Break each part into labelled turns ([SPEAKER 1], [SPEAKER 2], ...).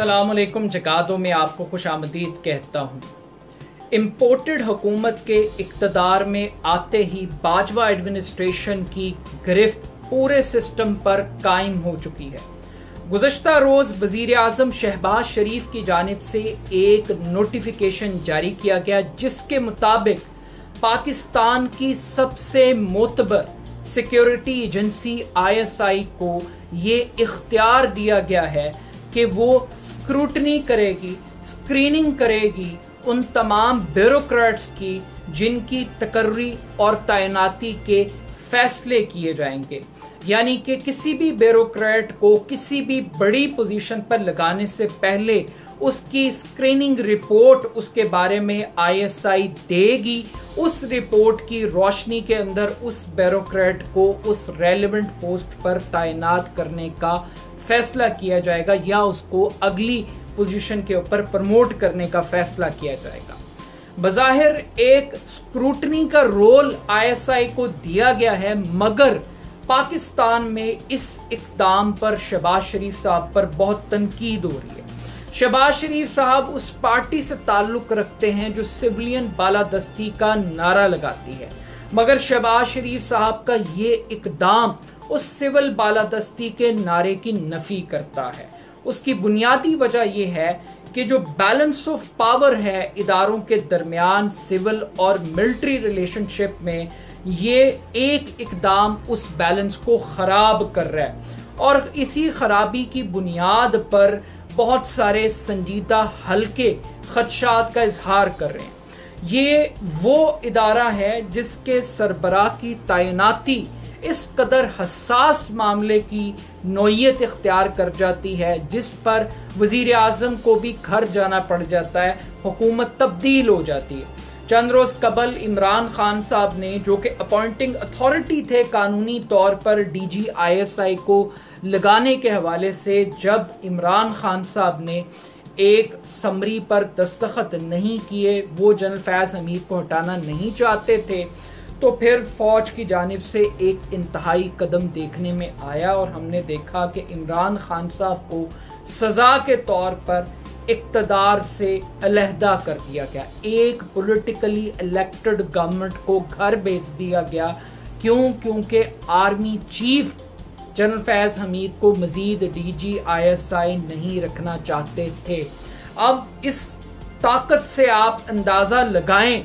[SPEAKER 1] असलकुम जकातों में आपको खुश आमदीद कहता हूँ। इम्पोर्टेड हुकूमत के इकतदार में आते ही बाजवा एडमिनिस्ट्रेशन की गिरफ्त पूरे सिस्टम पर कायम हो चुकी है। गुजशत रोज़ वज़ीर अजम शहबाज शरीफ की जानब से एक नोटिफिकेशन जारी किया गया, जिसके मुताबिक पाकिस्तान की सबसे मोतबर सिक्योरिटी एजेंसी आईएसआई को ये इख्तियार दिया गया है कि वो स्क्रूटनी करेगी स्क्रीनिंग करेगी उन तमाम ब्यूरोक्रेट्स की जिनकी तकर्री और तैनाती के फैसले किए जाएँगे। यानी कि किसी भी ब्यूरोक्रेट को किसी भी बड़ी पोजीशन पर लगाने से पहले उसकी स्क्रीनिंग रिपोर्ट उसके बारे में आईएसआई देगी। उस रिपोर्ट की रोशनी के अंदर उस ब्यूरोक्रेट को उस रेलिवेंट पोस्ट पर तैनात करने का फैसला किया जाएगा या उसको अगली पोजीशन के ऊपर प्रमोट करने का फैसला किया जाएगा। बज़ाहिर एक स्क्रूटनी का रोल आईएसआई को दिया गया है, मगर पाकिस्तान में इस इकदाम पर शहबाज शरीफ साहब पर बहुत तनकीद हो रही है। शहबाज शरीफ साहब उस पार्टी से ताल्लुक रखते हैं जो सिविलियन बालादस्ती का नारा लगाती है। मगर शहबाज शरीफ साहब का ये इकदाम उस सिविल बालादस्ती के नारे की नफी करता है। उसकी बुनियादी वजह यह है कि जो बैलेंस ऑफ़ पावर है इदारों के दरमियान सिविल और मिलिट्री रिलेशनशिप में, ये एक इकदाम उस बैलेंस को खराब कर रहा है। और इसी खराबी की बुनियाद पर बहुत सारे संजीदा हल्के खदशात का इजहार कर रहे हैं। ये वो इदारा है जिसके सरबराह की तैनाती इस कदर हसास मामले की नोयत इख्तियार कर जाती है, जिस पर वज़ीर आज़म को भी घर जाना पड़ जाता है, हुकूमत तब्दील हो जाती है। चंद रोज कबल इमरान खान साहब ने, जो कि अपॉइंटिंग अथॉरिटी थे कानूनी तौर पर D G I S I को लगाने के हवाले से, जब इमरान खान साहब ने एक समरी पर दस्तखत नहीं किए, वो जनरल फैज हमीद को हटाना नहीं चाहते थे तो फिर फौज की जानब से एक इंतहाई कदम देखने में आया और हमने देखा कि इमरान खान साहब को सजा के तौर पर इकतदार से अलहदा कर दिया गया। एक पॉलिटिकली इलेक्टेड गवर्नमेंट को घर भेज दिया गया। क्यों? क्योंकि army chief general Faiz Hameed को मजीद डी जी आई एस आई नहीं रखना चाहते थे। अब इस ताकत से आप अंदाज़ा लगाएँ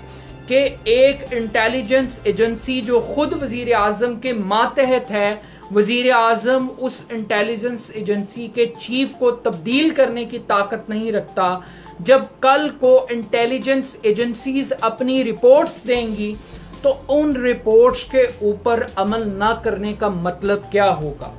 [SPEAKER 1] कि एक इंटेलिजेंस एजेंसी जो खुद वज़ीर आज़म के मातहत है, वज़ीर आज़म उस इंटेलिजेंस एजेंसी के चीफ को तब्दील करने की ताकत नहीं रखता। जब कल को इंटेलिजेंस एजेंसीज अपनी रिपोर्ट्स देंगी तो उन रिपोर्ट्स के ऊपर अमल ना करने का मतलब क्या होगा?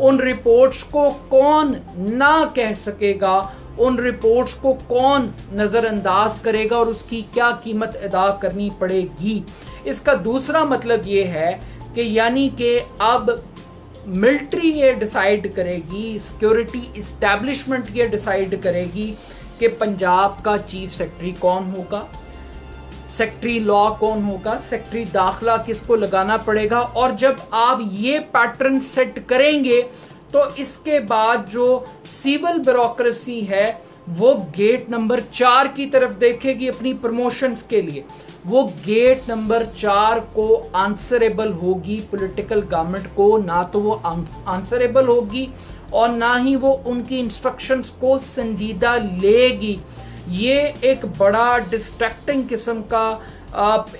[SPEAKER 1] उन रिपोर्ट्स को कौन ना कह सकेगा? उन रिपोर्ट्स को कौन नज़रअंदाज करेगा और उसकी क्या कीमत अदा करनी पड़ेगी? इसका दूसरा मतलब ये है कि यानी कि अब मिलिट्री ये डिसाइड करेगी सिक्योरिटी इस्टेब्लिशमेंट ये डिसाइड करेगी कि पंजाब का चीफ सेक्रेटरी कौन होगा सेक्रेटरी लॉ कौन होगा सेक्रेटरी दाखिला किसको लगाना पड़ेगा? और जब आप ये पैटर्न सेट करेंगे तो इसके बाद जो सिविल ब्यूरोक्रेसी है, वो गेट नंबर चार की तरफ़ देखेगी अपनी प्रमोशंस के लिए। वो गेट नंबर चार को आंसरेबल होगी, पॉलिटिकल गवर्नमेंट को, ना तो वो आंसरेबल होगी और ना ही वो उनकी इंस्ट्रक्शंस को संजीदा लेगी। ये एक बड़ा डिस्ट्रैक्टिंग किस्म का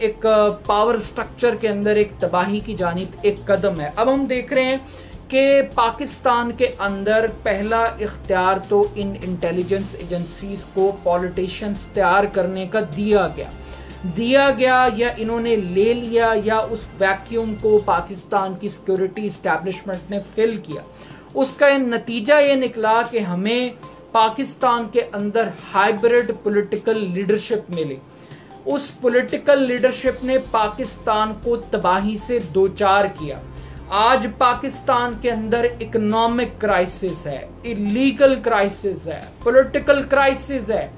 [SPEAKER 1] एक पावर स्ट्रक्चर के अंदर एक तबाही की जानिब एक कदम है। अब हम देख रहे हैं कि पाकिस्तान के अंदर पहला इख्तियार तो इन इंटेलिजेंस एजेंसीज को पॉलिटिशियंस तैयार करने का दिया गया। दिया गया या इन्होंने ले लिया या उस वैक्यूम को पाकिस्तान की सिक्योरिटी इस्टेब्लिशमेंट ने फिल किया। उसका नतीजा ये निकला कि हमें पाकिस्तान के अंदर हाइब्रिड पॉलिटिकल लीडरशिप मिली। उस पॉलिटिकल लीडरशिप ने पाकिस्तान को तबाही से दो चार किया। आज पाकिस्तान के अंदर इकोनॉमिक क्राइसिस है इलीगल क्राइसिस है पॉलिटिकल क्राइसिस है।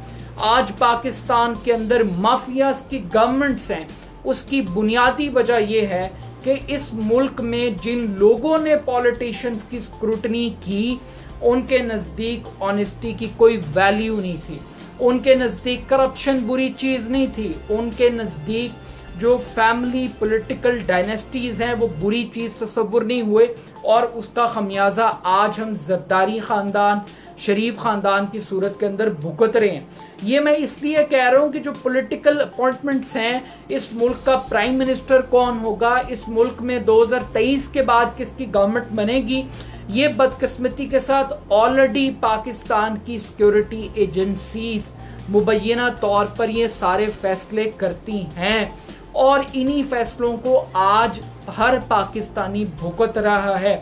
[SPEAKER 1] आज पाकिस्तान के अंदर माफियाज की गवर्नमेंट्स हैं। उसकी बुनियादी वजह यह है कि इस मुल्क में जिन लोगों ने पॉलिटिशियंस की स्क्रूटनी की, उनके नज़दीक ऑनेस्टी की कोई वैल्यू नहीं थी। उनके नज़दीक करप्शन बुरी चीज़ नहीं थी। उनके नज़दीक जो फैमिली पॉलिटिकल डायनेस्टीज हैं, वो बुरी चीज़ तस्वुर नहीं हुए और उसका खमियाजा आज हम जरदारी ख़ानदान, शरीफ ख़ानदान की सूरत के अंदर भुगत रहे हैं। ये मैं इसलिए कह रहा हूँ कि जो पॉलिटिकल अपॉइंटमेंट्स हैं, इस मुल्क का प्राइम मिनिस्टर कौन होगा, इस मुल्क में 2023 के बाद किसकी गवर्नमेंट बनेगी, ये बदकस्मती के साथ ऑलरेडी पाकिस्तान की सिक्योरिटी एजेंसीज मुबैना तौर पर ये सारे फैसले करती हैं। और इन्हीं फैसलों को आज हर पाकिस्तानी भुगत रहा है।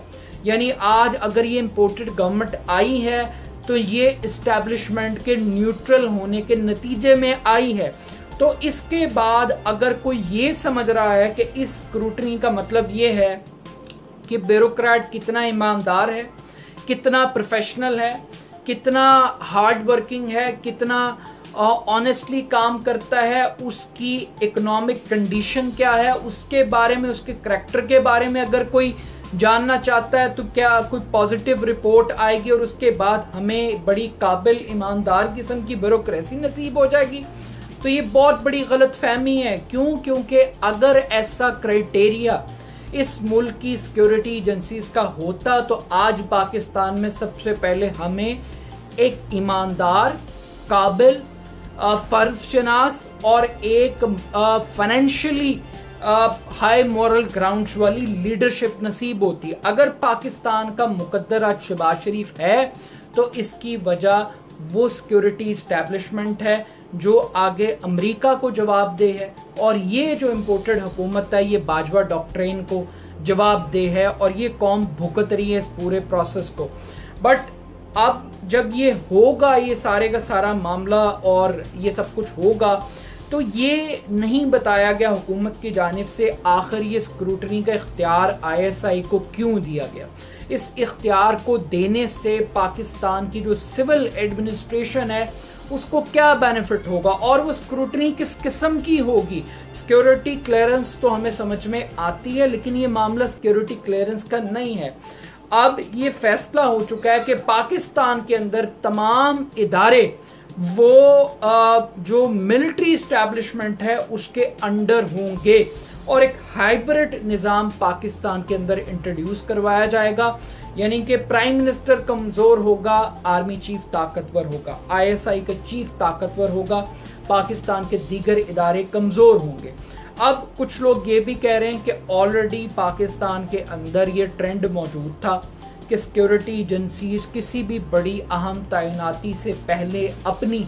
[SPEAKER 1] यानी आज अगर ये इम्पोर्टेड गवर्नमेंट आई है तो ये इस्टेब्लिशमेंट के न्यूट्रल होने के नतीजे में आई है। तो इसके बाद अगर कोई ये समझ रहा है कि इस स्क्रूटनी का मतलब ये है कि ब्यूरोक्रेट कितना ईमानदार है, कितना प्रोफेशनल है, कितना हार्ड वर्किंग है, कितना ऑनेस्टली काम करता है, उसकी इकोनॉमिक कंडीशन क्या है, उसके बारे में, उसके करेक्टर के बारे में अगर कोई जानना चाहता है तो क्या कोई पॉजिटिव रिपोर्ट आएगी और उसके बाद हमें बड़ी काबिल ईमानदार किस्म की ब्यूरोक्रेसी नसीब हो जाएगी? तो ये बहुत बड़ी गलत फहमी है। क्यों? क्योंकि अगर ऐसा क्राइटेरिया इस मुल्क की सिक्योरिटी एजेंसीज का होता तो आज पाकिस्तान में सबसे पहले हमें एक ईमानदार, काबिल फ़र्ज़ शनास और एक फाइनेंशियली हाई मॉरल ग्राउंड्स वाली लीडरशिप नसीब होती। है अगर पाकिस्तान का मुकद्दर आज शबाज शरीफ है तो इसकी वजह वो सिक्योरिटी स्टैब्लिशमेंट है, जो आगे अमेरिका को जवाब दे है। और ये जो इम्पोर्टेड हुकूमत है, ये बाजवा डॉक्ट्रेन को जवाब दे है और ये कौम भुगत रही है इस पूरे प्रोसेस को। बट अब जब ये होगा, ये सारे का सारा मामला और ये सब कुछ होगा तो ये नहीं बताया गया हुकूमत की जानब से आखिर ये स्क्रूटनी का इख्तियार आईएसआई को क्यों दिया गया? इस इख्तियार को देने से पाकिस्तान की जो सिविल एडमिनिस्ट्रेशन है, उसको क्या बेनिफिट होगा? और वो स्क्रूटनी किस किस्म की होगी? सिक्योरिटी क्लियरेंस तो हमें समझ में आती है, लेकिन ये मामला सिक्योरिटी क्लियरेंस का नहीं है। अब ये फैसला हो चुका है कि पाकिस्तान के अंदर तमाम इदारे, वो जो मिलिट्री स्टैब्लिशमेंट है, उसके अंडर होंगे। और एक हाइब्रिड निज़ाम पाकिस्तान के अंदर इंट्रोड्यूस करवाया जाएगा। यानी कि प्राइम मिनिस्टर कमज़ोर होगा आर्मी चीफ ताकतवर होगा आईएसआई का चीफ ताकतवर होगा, पाकिस्तान के दीगर इदारे कमज़ोर होंगे। अब कुछ लोग ये भी कह रहे हैं कि ऑलरेडी पाकिस्तान के अंदर ये ट्रेंड मौजूद था कि सिक्योरिटी एजेंसीज किसी भी बड़ी, अहम तैनाती से पहले अपनी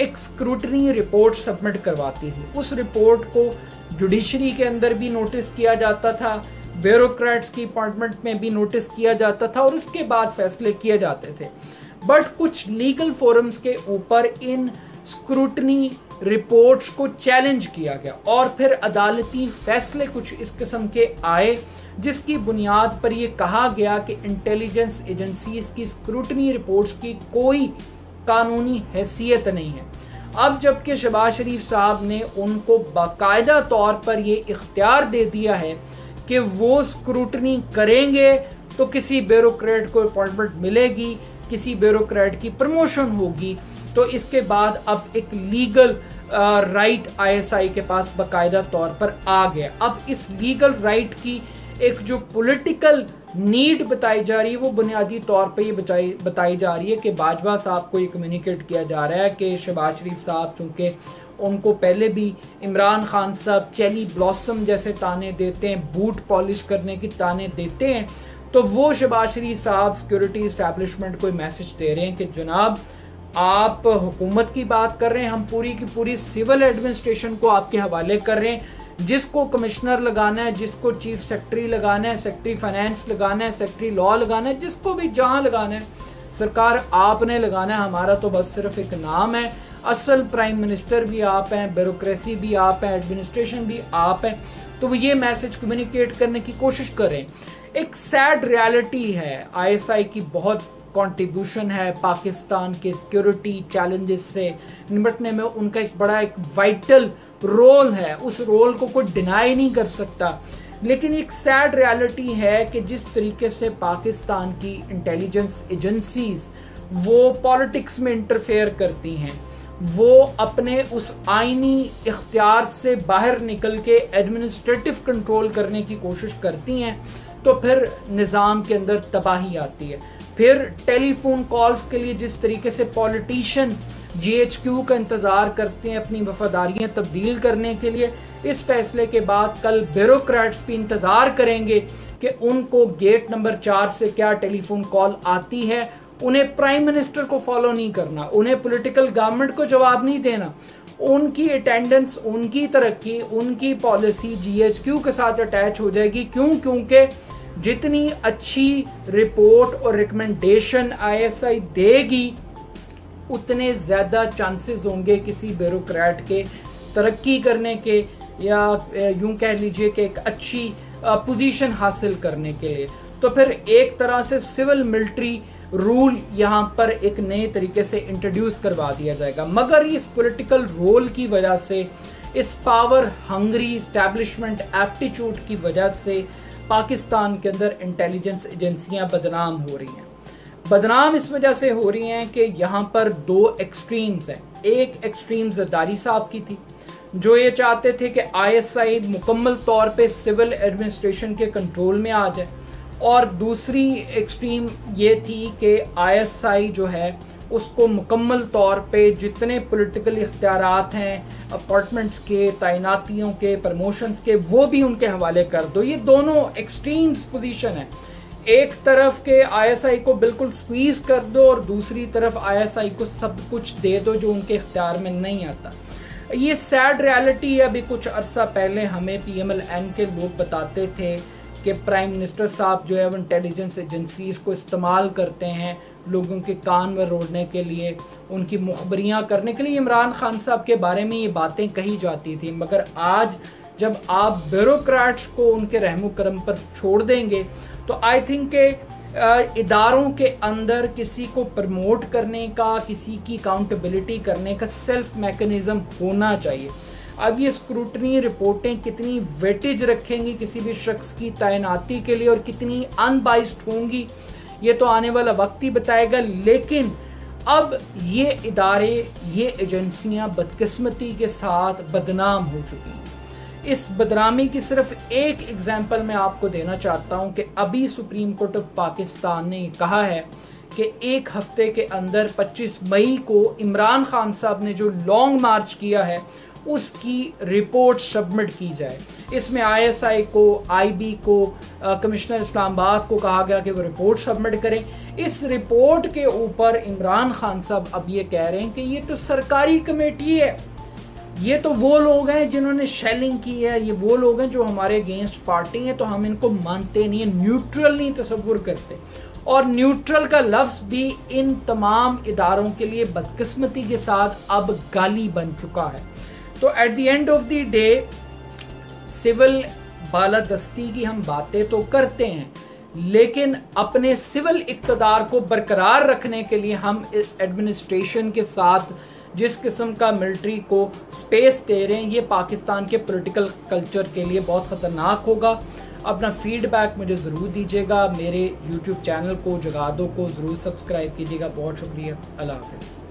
[SPEAKER 1] एक स्क्रूटनी रिपोर्ट सबमिट करवाती थी। उस रिपोर्ट को जुडिशरी के अंदर भी नोटिस किया जाता था ब्यूरोक्रेट्स की अपॉइंटमेंट में भी नोटिस किया जाता था और उसके बाद फैसले किए जाते थे। बट कुछ लीगल फोरम्स के ऊपर इन स्क्रूटनी रिपोर्ट्स को चैलेंज किया गया और फिर अदालती फैसले कुछ इस किस्म के आए, जिसकी बुनियाद पर यह कहा गया कि इंटेलिजेंस एजेंसीज की स्क्रूटनी रिपोर्ट्स की कोई कानूनी हैसियत नहीं है। अब जबकि शबाज शरीफ साहब ने उनको बाकायदा तौर पर यह इख्तियार दे दिया है कि वो स्क्रूटनी करेंगे तो किसी ब्यूरोक्रेट को अपॉइंटमेंट मिलेगी, किसी ब्यूरोक्रेट की प्रमोशन होगी तो इसके बाद अब एक लीगल राइट आईएसआई के पास बकायदा तौर पर आ गया। अब इस लीगल राइट की एक जो पॉलिटिकल नीड बताई जा रही है, वो बुनियादी तौर पे ये बताई बताई जा रही है कि बाजवा साहब को ये कम्युनिकेट किया जा रहा है कि शबाज शरीफ साहब, चूँकि उनको पहले भी इमरान खान साहब चेली ब्लॉसम जैसे ताने देते हैं बूट पॉलिश करने की ताने देते हैं तो वो शबाज शरीफ साहब सिक्योरिटी इस्टेब्लिशमेंट को मैसेज दे रहे हैं कि जनाब आप हुकूमत की बात कर रहे हैं, हम पूरी की पूरी सिविल एडमिनिस्ट्रेशन को आपके हवाले कर रहे हैं। जिसको कमिश्नर लगाना है, जिसको चीफ सेक्रेटरी लगाना है, सेक्रेटरी फाइनेंस लगाना है, सेक्रेटरी लॉ लगाना है, जिसको भी जहाँ लगाना है। सरकार आपने लगाना है, हमारा तो बस सिर्फ़ एक नाम है। असल प्राइम मिनिस्टर भी आप हैं, ब्यूरोक्रेसी भी आप हैं, एडमिनिस्ट्रेशन भी आप हैं। तो वो ये मैसेज कम्युनिकेट करने की कोशिश करें एक सैड रियलिटी है आईएसआई की बहुत कंट्रीब्यूशन है पाकिस्तान के सिक्योरिटी चैलेंजेस से निपटने में उनका एक बड़ा एक वाइटल रोल है। उस रोल को कोई डिनाई नहीं कर सकता। लेकिन एक सैड रियलिटी है कि जिस तरीके से पाकिस्तान की इंटेलिजेंस एजेंसीज वो पॉलिटिक्स में इंटरफेयर करती हैं। वो अपने उस आइनी इख्तियार से बाहर निकल के एडमिनिस्ट्रेटिव कंट्रोल करने की कोशिश करती हैं तो फिर निज़ाम के अंदर तबाही आती है। फिर टेलीफोन कॉल्स के लिए जिस तरीके से पॉलिटिशियन जीएचक्यू का इंतज़ार करते हैं अपनी वफादारियाँ तब्दील करने के लिए, इस फैसले के बाद कल ब्यूरोक्रेट्स भी इंतज़ार करेंगे कि उनको गेट नंबर चार से क्या टेलीफोन कॉल आती है। उन्हें प्राइम मिनिस्टर को फॉलो नहीं करना, उन्हें पॉलिटिकल गवर्नमेंट को जवाब नहीं देना। उनकी अटेंडेंस उनकी तरक्की, उनकी पॉलिसी जीएचक्यू के साथ अटैच हो जाएगी। क्यों? क्योंकि जितनी अच्छी रिपोर्ट और रिकमेंडेशन आईएसआई देगी, उतने ज़्यादा चांसेस होंगे किसी ब्यूरोक्रेट के तरक्की करने के या यूँ कह लीजिए कि एक अच्छी पोजीशन हासिल करने के लिए। तो फिर एक तरह से सिविल मिलिट्री रूल यहाँ पर एक नए तरीके से इंट्रोड्यूस करवा दिया जाएगा। मगर इस पॉलिटिकल रोल की वजह से, इस पावर हंगरी स्टैब्लिशमेंट एप्टीट्यूड की वजह से पाकिस्तान के अंदर इंटेलिजेंस एजेंसियाँ बदनाम हो रही हैं। बदनाम इस वजह से हो रही हैं कि यहाँ पर दो एक्सट्रीम्स हैं। एक एक्सट्रीम जरदारी साहब की थी, जो ये चाहते थे कि आईएसआई मुकम्मल तौर पे सिविल एडमिनिस्ट्रेशन के कंट्रोल में आ जाए। और दूसरी एक्सट्रीम ये थी कि आईएसआई जो है उसको मुकम्मल तौर पे जितने पॉलिटिकल इख्तियार हैं अपार्टमेंट्स के, तैनातियों के प्रमोशंस के, वो भी उनके हवाले कर दो। ये दोनों एक्सट्रीम्स पोजीशन है। एक तरफ़ के आईएसआई को बिल्कुल स्क्वीज कर दो और दूसरी तरफ़ आईएसआई को सब कुछ दे दो जो उनके इख्तियार में नहीं आता। ये सैड रियलिटी है। अभी कुछ अरसा पहले हमें पीएमएलएन के लोग बताते थे कि प्राइम मिनिस्टर साहब जो है वो इंटेलिजेंस एजेंसीज को इस्तेमाल करते हैं। लोगों के कान में रोड़ने के लिए, उनकी मुखबरियाँ करने के लिए इमरान खान साहब के बारे में ये बातें कही जाती थी। मगर आज जब आप ब्यूरोक्रेट्स को उनके रहम करम पर छोड़ देंगे तो आई थिंक के इदारों के अंदर किसी को प्रमोट करने का, किसी की अकाउंटेबिलिटी करने का सेल्फ मैकेनिज्म होना चाहिए। अब ये स्क्रूटनी रिपोर्टें कितनी वेटेज रखेंगी किसी भी शख्स की तैनाती के लिए और कितनी अनबाइस्ड होंगी ये तो आने वाला वक्त ही बताएगा, लेकिन अब ये इदारे, ये एजेंसियाँ बदकिस्मती के साथ बदनाम हो चुकी हैं। इस बदनामी की सिर्फ़ एक एग्ज़ाम्पल मैं आपको देना चाहता हूँ कि अभी सुप्रीम कोर्ट ऑफ़ पाकिस्तान ने कहा है कि एक हफ़्ते के अंदर 25 मई को इमरान खान साहब ने जो लॉन्ग मार्च किया है उसकी रिपोर्ट सबमिट की जाए। इसमें आईएसआई को आईबी को कमिश्नर इस्लामाबाद को कहा गया कि वो रिपोर्ट सबमिट करें। इस रिपोर्ट के ऊपर इमरान खान साहब अब ये कह रहे हैं कि ये तो सरकारी कमेटी है। ये तो वो लोग हैं जिन्होंने शेलिंग की है। ये वो लोग हैं जो हमारे अगेंस्ट पार्टी हैं तो हम इनको मानते नहीं न्यूट्रल नहीं तस्वुर करते। और न्यूट्रल का लफ्ज भी इन तमाम इदारों के लिए बदकिस्मती के साथ अब गाली बन चुका है। तो at the end of the day civil बालादस्ती की हम बातें तो करते हैं, लेकिन अपने सिविल इकतदार को बरकरार रखने के लिए हम एडमिनिस्ट्रेशन के साथ जिस किस्म का मिलिट्री को स्पेस दे रहे हैं, ये पाकिस्तान के पॉलिटिकल कल्चर के लिए बहुत ख़तरनाक होगा। अपना फीडबैक मुझे ज़रूर दीजिएगा। मेरे यूट्यूब चैनल को, जगादों को ज़रूर सब्सक्राइब कीजिएगा। बहुत शुक्रिया। अल्लाह हाफिज़।